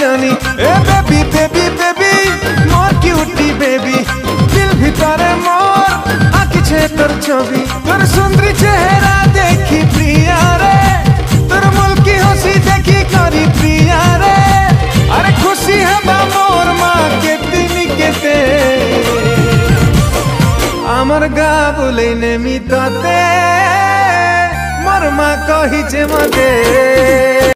जानी। ए baby baby baby मोर क्यूटी बेबी दिल भितरे मोर, आखि छे तोर छवि। तोर सुंदरी चेहरा देखी प्रिया रे। तोर मुल्की हँसी देखी करी प्रिया रे। अरे खुशी है मोर माँ के दिन के ते আমার গা বলে নেমি তাতে মর মা কহিছে মতে